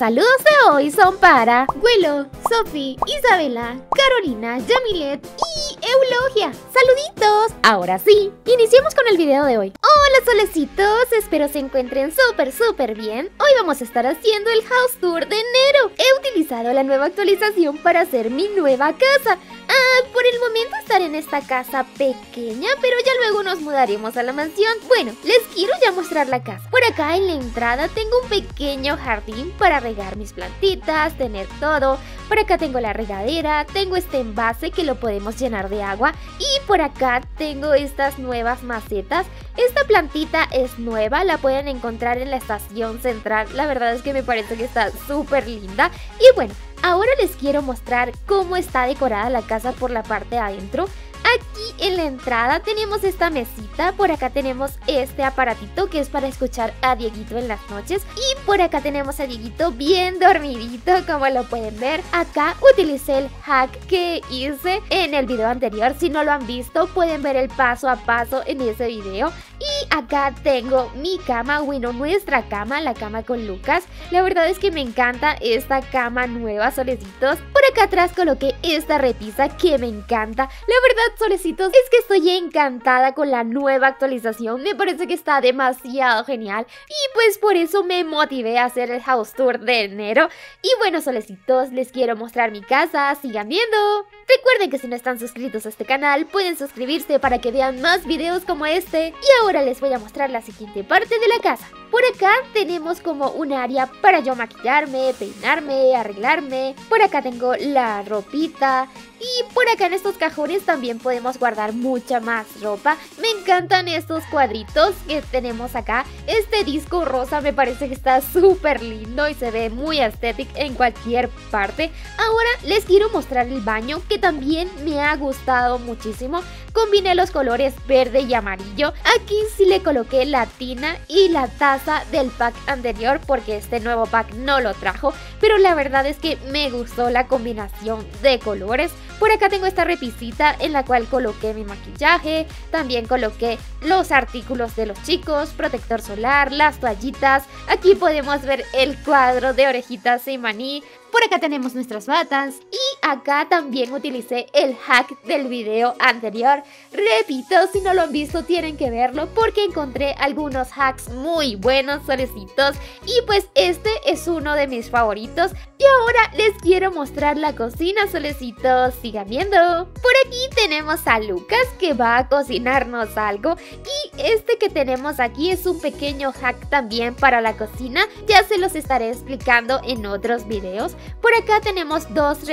saludos de hoy son para Willow, Sophie, Isabela, Carolina, Yamilet y Eulogia. ¡Saluditos! Ahora sí, iniciemos con el video de hoy. Hola solecitos, espero se encuentren súper súper bien. Hoy vamos a estar haciendo el house tour de enero. He utilizado la nueva actualización para hacer mi nueva casa. Por el momento estaré en esta casa pequeña, pero ya luego nos mudaremos a la mansión. Bueno, les quiero ya mostrar la casa. Por acá en la entrada tengo un pequeño jardín para regar mis plantitas, tener todo. Por acá tengo la regadera, tengo este envase que lo podemos llenar de agua y por acá tengo estas nuevas macetas. Esta plantita es nueva, la pueden encontrar en la estación central. La verdad es que me parece que está súper linda. Y bueno, Ahora les quiero mostrar cómo está decorada la casa por la parte de adentro. En la entrada tenemos esta mesita, por acá tenemos este aparatito que es para escuchar a Dieguito en las noches y por acá tenemos a Dieguito bien dormidito como lo pueden ver. Acá utilicé el hack que hice en el video anterior, si no lo han visto pueden ver el paso a paso en ese video. Y acá tengo mi cama, bueno, nuestra cama, la cama con Lucas. La verdad es que me encanta esta cama nueva, solecitos. Por acá atrás coloqué esta repisa que me encanta. La verdad, solecitos, es que estoy encantada con la nueva actualización. Me parece que está demasiado genial. Y pues por eso me motivé a hacer el house tour de enero. Y bueno, solecitos, les quiero mostrar mi casa. Sigan viendo. Recuerden que si no están suscritos a este canal, pueden suscribirse para que vean más videos como este. Y ahora les voy a mostrar la siguiente parte de la casa. Por acá tenemos como un área para yo maquillarme, peinarme, arreglarme. Por acá tengo la ropita. Y por acá en estos cajones también podemos guardar mucha más ropa. Me encantan estos cuadritos que tenemos acá. Este disco rosa me parece que está súper lindo y se ve muy estético en cualquier parte. Ahora les quiero mostrar el baño que también me ha gustado muchísimo. Combiné los colores verde y amarillo. Aquí sí le coloqué la tina y la taza del pack anterior porque este nuevo pack no lo trajo. Pero la verdad es que me gustó la combinación de colores. Por acá tengo esta repisita en la cual coloqué mi maquillaje, también coloqué los artículos de los chicos, protector solar, las toallitas. Aquí podemos ver el cuadro de orejitas y maní, por acá tenemos nuestras batas y acá también utilicé el hack del video anterior. Repito, si no lo han visto tienen que verlo porque encontré algunos hacks muy buenos, solecitos y pues este es uno de mis favoritos. Y ahora les quiero mostrar la cocina, solecitos, sigan viendo. Por aquí tenemos a Lucas que va a cocinarnos algo y este que tenemos aquí es un pequeño hack también para la cocina. Ya se los estaré explicando en otros videos. Por acá tenemos dos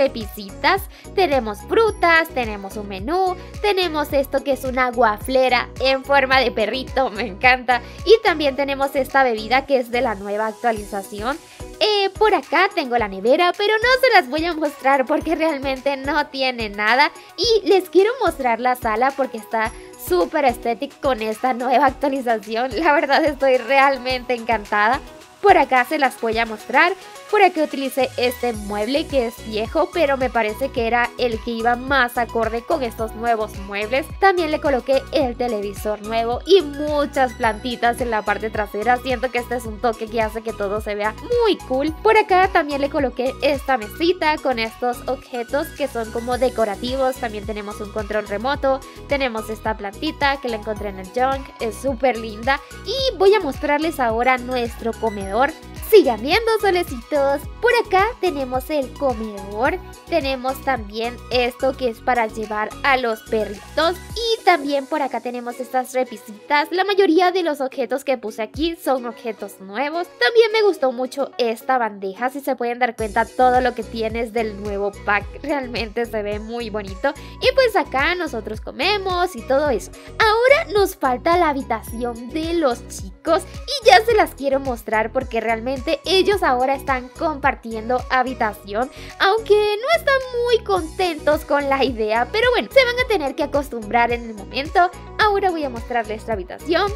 tenemos frutas, tenemos un menú, tenemos esto que es una guaflera en forma de perrito, me encanta. Y también tenemos esta bebida que es de la nueva actualización. Eh, por acá tengo la nevera, pero no se las voy a mostrar porque realmente no tiene nada. Y les quiero mostrar la sala porque está súper estético con esta nueva actualización. La verdad estoy realmente encantada. Por acá se las voy a mostrar. Por aquí utilicé este mueble que es viejo, pero me parece que era el que iba más acorde con estos nuevos muebles. También le coloqué el televisor nuevo y muchas plantitas en la parte trasera. Siento que este es un toque que hace que todo se vea muy cool. Por acá también le coloqué esta mesita con estos objetos que son como decorativos. También tenemos un control remoto. Tenemos esta plantita que la encontré en el junk. Es súper linda. Y voy a mostrarles ahora nuestro comedor. Sigan viendo solecitos. Por acá tenemos el comedor. Tenemos también esto que es para llevar a los perritos. Y también por acá tenemos estas repisitas. La mayoría de los objetos que puse aquí son objetos nuevos. También me gustó mucho esta bandeja. Si se pueden dar cuenta todo lo que tienes del nuevo pack. Realmente se ve muy bonito. Y pues acá nosotros comemos y todo eso. Ahora nos falta la habitación de los chicos. Y ya se las quiero mostrar porque realmente ellos ahora están compartiendo habitación, aunque no están muy contentos con la idea, pero bueno, se van a tener que acostumbrar en el momento. Ahora voy a mostrarles la habitación.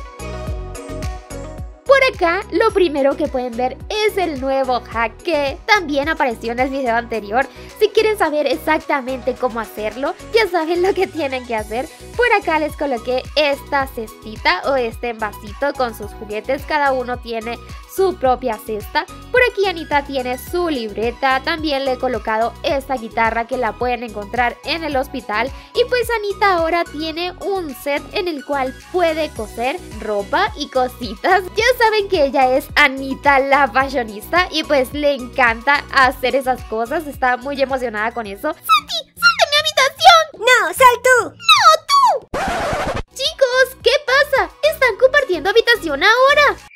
Por acá, lo primero que pueden ver es el nuevo hack que también apareció en el video anterior. Si quieren saber exactamente cómo hacerlo, ya saben lo que tienen que hacer. Por acá les coloqué esta cestita o este envasito con sus juguetes. Cada uno tiene su propia cesta. Por aquí Anita tiene su libreta, también le he colocado esta guitarra que la pueden encontrar en el hospital y pues Anita ahora tiene un set en el cual puede coser ropa y cositas. Ya saben que ella es Anita la fashionista y pues le encanta hacer esas cosas, está muy emocionada con eso. ¡Santi! ¡Sal de mi habitación! ¡No, sal tú! ¡No, tú! Chicos, ¿qué pasa? Están compartiendo habitación ahora.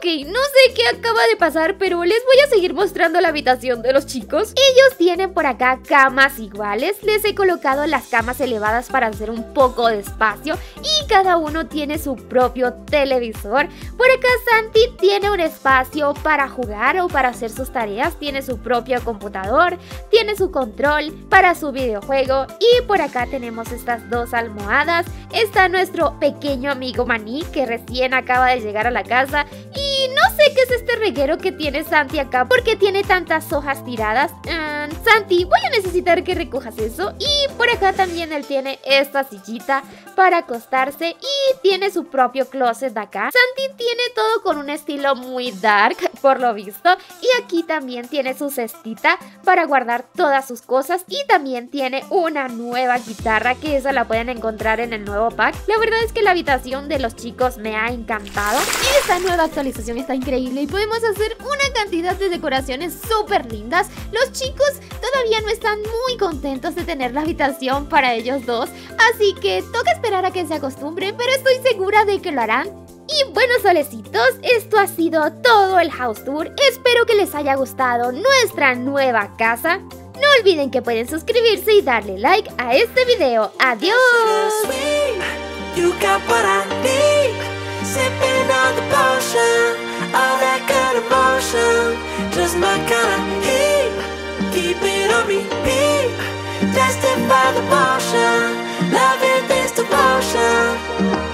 Ok, no sé qué acaba de pasar, pero les voy a seguir mostrando la habitación de los chicos. Ellos tienen por acá camas iguales. Les he colocado las camas elevadas para hacer un poco de espacio. Y cada uno tiene su propio televisor. Por acá Santi tiene un espacio para jugar o para hacer sus tareas. Tiene su propio computador. Tiene su control para su videojuego. Y por acá tenemos estas dos almohadas. Está nuestro pequeño amigo Maní que recién acaba de llegar a la casa. Qué es este reguero que tiene Santi acá porque tiene tantas hojas tiradas. Ah, Santi, voy a necesitar que recojas eso. Y por acá también él tiene esta sillita para acostarse y tiene su propio closet acá. Santi tiene todo con un estilo muy dark, por lo visto. Y aquí también tiene su cestita para guardar todas sus cosas. Y también tiene una nueva guitarra que esa la pueden encontrar en el nuevo pack. La verdad es que la habitación de los chicos me ha encantado. Y esta nueva actualización está increíble y podemos hacer una cantidad de decoraciones súper lindas. Los chicos todavía no están muy contentos de tener la habitación para ellos dos, así que toca esperar a que se acostumbren, pero estoy segura de que lo harán. Y bueno solecitos, esto ha sido todo el house tour. Espero que les haya gustado nuestra nueva casa. No olviden que pueden suscribirse y darle like a este video. ¡Adiós! passion, just my kind of heat. Keep it on repeat, tested by the passion. Love it, this devotion.